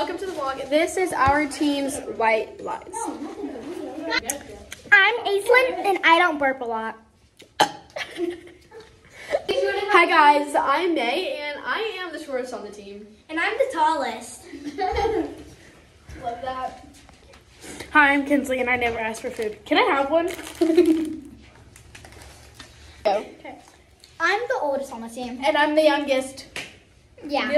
welcome to the vlog. This is our team's white lies. I'm Aislinn, and I don't burp a lot. Hi guys, I'm May, and I am the shortest on the team. And I'm the tallest. Love that. Hi, I'm Kinsley, and I never ask for food. Can I have one? Go. I'm the oldest on the team. And I'm the youngest. Yeah.